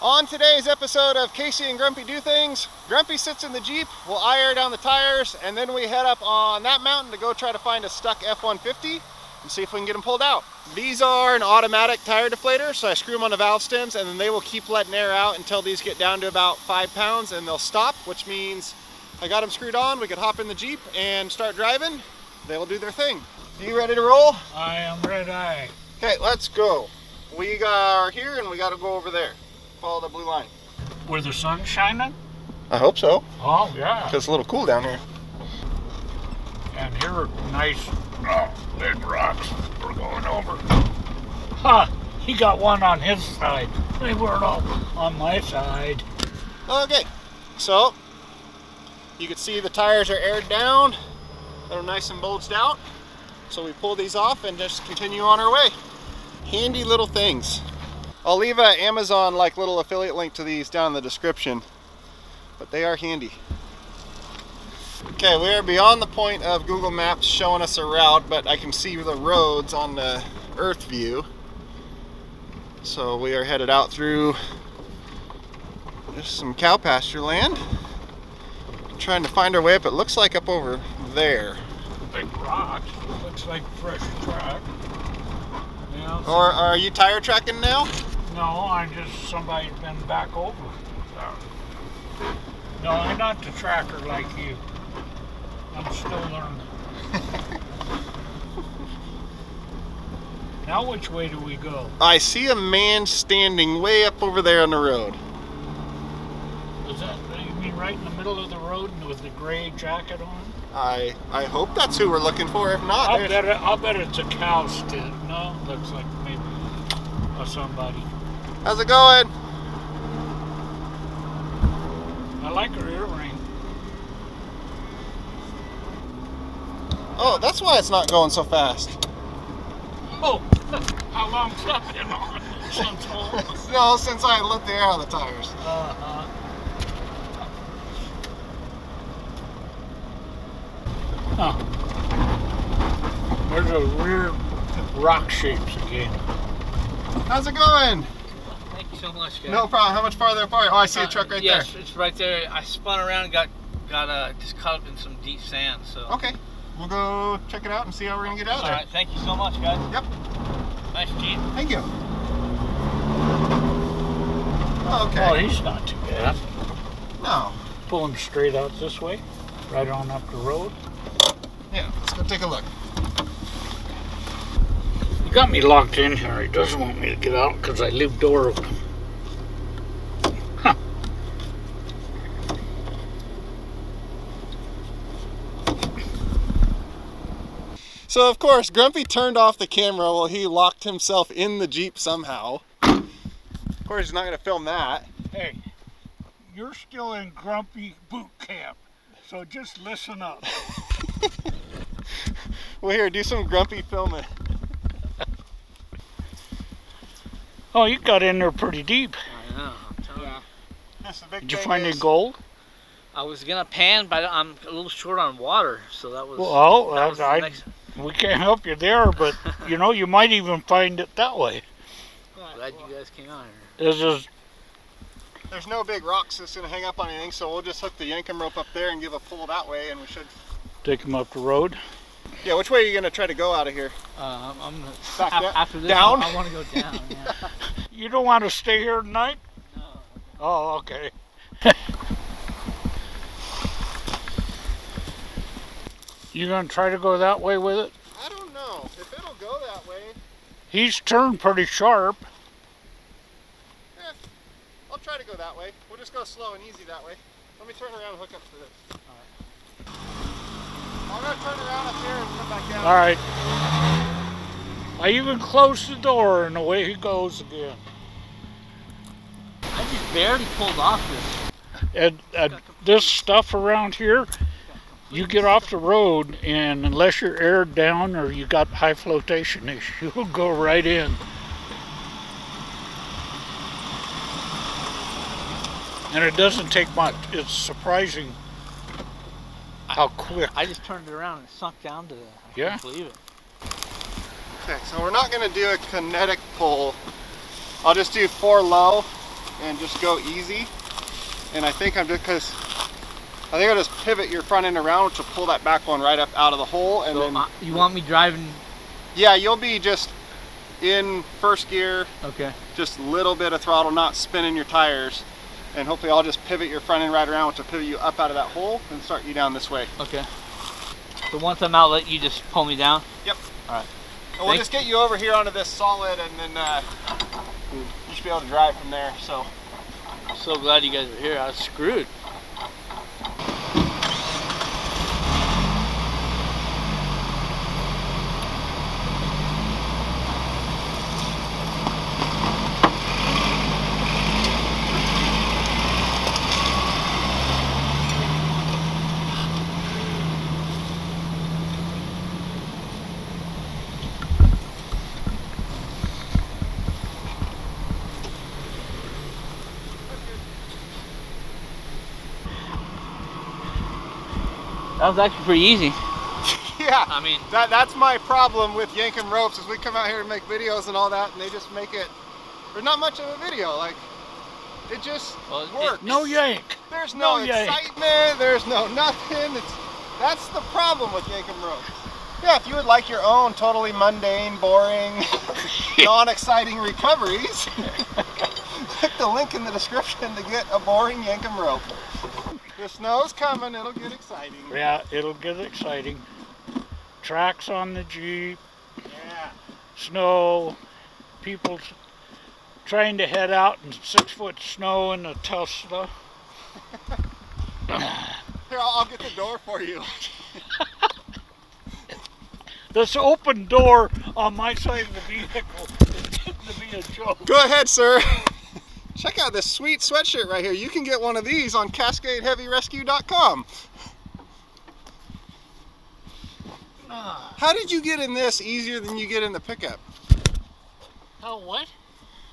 On today's episode of Casey and Grumpy Do Things, Grumpy sits in the Jeep, we'll air down the tires, and then we head up on that mountain to go try to find a stuck F-150 and see if we can get them pulled out. These are an automatic tire deflator, so I screw them on the valve stems and then they will keep letting air out until these get down to about five pounds and they'll stop, which means I got them screwed on, we could hop in the Jeep and start driving. They'll do their thing. You ready to roll? I am ready. Okay, let's go. We are here and we got to go over there. Follow the blue line. Where the sun's shining? I hope so, Oh, yeah. because it's a little cool down here. And here are nice oh, big rocks we're going over. Ha! He got one on his side. They weren't all on my side. Okay, so you can see the tires are aired down. They're nice and bulged out. So we pull these off and just continue on our way. Handy little things. I'll leave a Amazon like little affiliate link to these down in the description, but they are handy. Okay, we are beyond the point of Google Maps showing us a route, but I can see the roads on the Earth view. So we are headed out through just some cow pasture land. Trying to find our way up. It looks like up over there. Big rocks. Looks like fresh track. Yeah, Or are you tire tracking now? No, I'm just somebody's been back over. No, I'm not the tracker like you. I'm still learning. now which way do we go? I see a man standing way up over there on the road. Is that uh, you mean right in the middle of the road and with the gray jacket on? I I hope that's who we're looking for. If not, I'll bet, it, I'll bet it's a cow stick. No, looks like maybe a somebody. How's it going? I like her earring. Oh, that's why it's not going so fast. Oh, how long's that been on? Since. No, since I let the air out of the tires. Uh-huh. Huh. There's those weird rock shapes again. How's it going? Thank you so much, guys. No problem. How much farther apart? Oh, I see a Uh, truck right yes, it's right there. I spun around and got got uh, just caught up in some deep sand. So. Okay, we'll go check it out and see how we're gonna get out All there. right. Thank you so much, guys. Yep. Nice Jeep. Thank you. Okay. Oh, he's not too bad. No. Pull him straight out this way, right on up the road. Yeah. Let's go take a look. He got me locked in here. He doesn't want me to get out because I leave door open. So of course, Grumpy turned off the camera while he locked himself in the Jeep somehow. Of course, he's not gonna film that. Hey, you're still in grumpy boot camp, so just listen up. Well, here, do some Grumpy filming. Oh, you got in there pretty deep. I know. I'm telling you. That's Did you thing find any gold? I was gonna pan, but I'm a little short on water, so that was. Well, that was the I, next- we can't help you there, but you know, you might even find it that way. Glad you guys came out here. This is There's no big rocks that's gonna hang up on anything, so we'll just hook the Yankum rope up there and give a pull that way, and we should. take him up the road. Yeah, which way are you gonna try to go out of here? Uh, I'm, I'm gonna, Back af- down- after this. down? I, want to go down. Yeah. You don't want to stay here tonight? no. Oh, okay. you gonna try to go that way with it? I don't know if it'll go that way. He's turned pretty sharp. Eh, I'll try to go that way. We'll just go slow and easy that way. Let me turn around and hook up to this. Alright. I'm gonna turn around up here and come back down. All right. I even closed the door and away he goes again. I just barely pulled off this. And, and this stuff around here, you get off the road and unless you're aired down or you got high flotation issue, you'll go right in. And it doesn't take much. It's surprising how quick. I just turned it around and sunk down to the. I Yeah. Can't believe it. Okay, so we're not gonna do a kinetic pull. I'll just do four low and just go easy. And I think I'm just because I think I'll just pivot your front end around, which will pull that back one right up out of the hole. And So, then, uh, you want me driving? yeah, you'll be just in first gear, Okay. just a little bit of throttle, not spinning your tires. And hopefully I'll just pivot your front end right around, which will pivot you up out of that hole and start you down this way. Okay. So once I'm out, let you just pull me down. Yep. All right. And we'll Thank- just get you over here onto this solid and then uh, you should be able to drive from there. So I'm so glad you guys are here. I was screwed. That was actually pretty easy. yeah, I mean, that, that's my problem with Yankum ropes is we come out here and make videos and all that and they just make it, there's not much of a video. Like, it just Well, it- works. No yank. There's no, no yank. excitement. There's no nothing. It's that's the problem with Yankum ropes. Yeah, if you would like your own totally mundane, boring, non-exciting recoveries, click the link in the description to get a boring Yankum rope. The snow's coming. It'll get exciting. Yeah, it'll get exciting. Tracks on the Jeep, Yeah. snow, people trying to head out in six foot snow in a Tesla. Here, I'll, I'll get the door for you. This open door on my side of the vehicle is getting to be a joke. Go ahead, sir. Check out this sweet sweatshirt right here. You can get one of these on CascadeHeavyRescue.com. How did you get in this easier than you get in the pickup? Oh, what?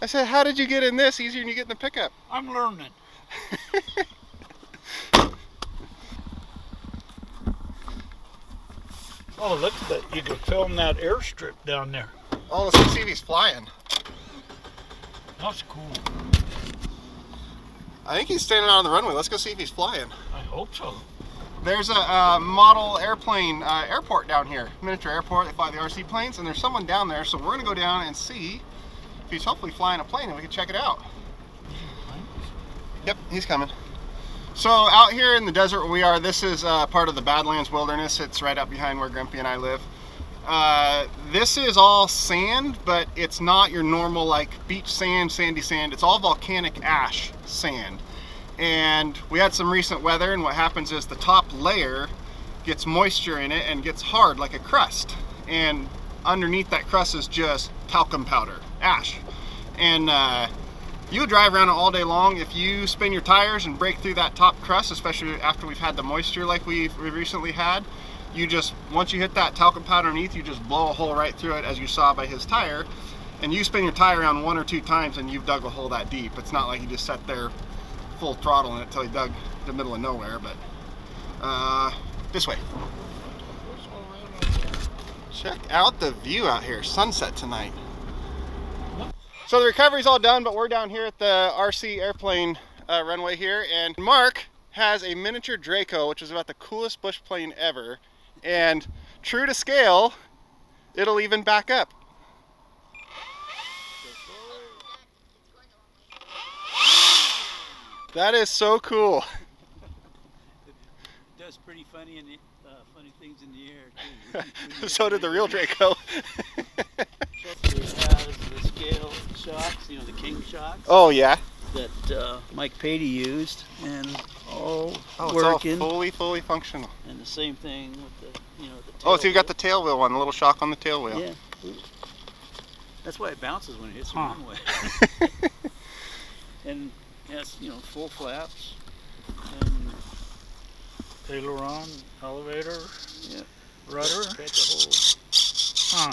I said, how did you get in this easier than you get in the pickup? I'm learning. oh, look at that. You can film that airstrip down there. Oh, let's see if he's flying. That's cool. I think he's standing out on the runway. Let's go see if he's flying. I hope so. There's a uh, model airplane uh, airport down here, miniature airport. They fly the RC planes, and there's someone down there. So we're gonna go down and see if he's hopefully flying a plane, and we can check it out. Yep, he's coming. So out here in the desert where we are, this is uh, part of the Badlands Wilderness. It's right up behind where Grumpy and I live. Uh, this is all sand, but it's not your normal like beach sand, sandy sand. It's all volcanic ash sand. And we had some recent weather, and what happens is the top layer gets moisture in it and gets hard like a crust. And underneath that crust is just talcum powder, ash. And uh, you drive around it all day long. If you spin your tires and break through that top crust, especially after we've had the moisture like we recently had, you just, once you hit that talcum powder underneath, you just blow a hole right through it as you saw by his tire. And you spin your tire around one or two times and you've dug a hole that deep. It's not like you just sat there full throttle in it until you dug the middle of nowhere, but uh, this way. Check out the view out here, sunset tonight. So the recovery's all done, but we're down here at the RC airplane uh, runway here, and Mark has a miniature Draco, which is about the coolest bush plane ever, and true to scale, it'll even back up. That is so cool. it does pretty funny and uh, funny things in the air too. so did the real Draco. The scale shocks, you know, the king shocks oh yeah. that uh, Mike Patey used, and all Oh, it's working. all fully, fully functional. and the same thing with the, you know, the. Oh, so tail you got the wheel. tail wheel one, the little shock on the tail wheel. Yeah. That's why it bounces when it hits the runway. and has you know full flaps. And Aileron, elevator, yeah, rudder. the whole. Huh.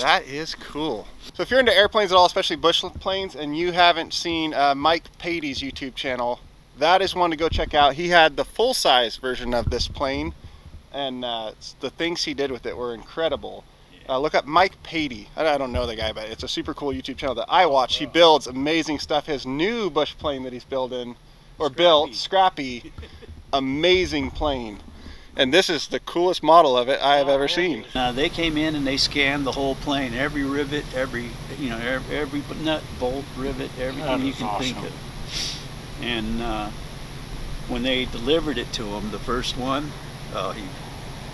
That is cool. So if you're into airplanes at all, especially bush planes, and you haven't seen uh, Mike Patey's YouTube channel, that is one to go check out. He had the full-size version of this plane, and uh, the things he did with it were incredible. Uh, look up Mike Patey. I, I don't know the guy, but it's a super cool YouTube channel that I watch. He builds amazing stuff. His new bush plane that he's building, or built, Scrappy, amazing plane. And this is the coolest model of it I have ever seen. Uh, they came in and they scanned the whole plane, every rivet, every you know, every, every nut, bolt, rivet, everything you is can think of. And uh, when they delivered it to him, the first one, oh, he,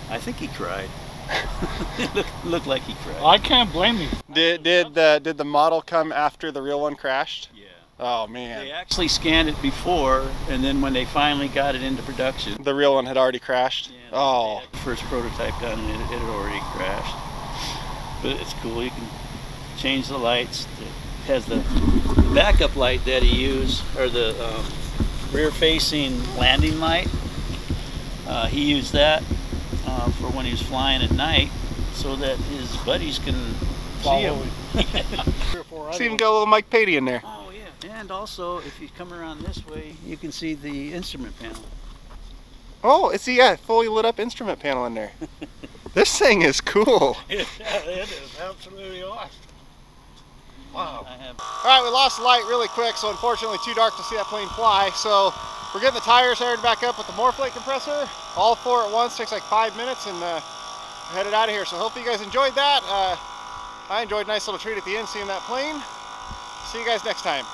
I think he cried. it looked, looked like he cried. I can't blame you. Did did the did the model come after the real one crashed? yeah. Oh man. They actually scanned it before, and then when they finally got it into production, the real one had already crashed. yeah, they Oh, had the first prototype done, and it, it had already crashed. But it's cool. You can change the lights. It has the backup light that he used, or the um, rear-facing landing light. Uh, he used that uh, for when he was flying at night, so that his buddies can see him. Three see even got a little Mike Patey in there. Oh yeah, and also if you come around this way, you can see the instrument panel. Oh, it's yeah, fully lit up instrument panel in there. this thing is cool. yeah, it is absolutely awesome. Wow. All right, we lost the light really quick, so unfortunately too dark to see that plane fly. So we're getting the tires aired back up with the Morrflate compressor. All four at once, takes like five minutes, and uh, we're headed out of here. So hopefully you guys enjoyed that. Uh, I enjoyed a nice little treat at the end seeing that plane. See you guys next time.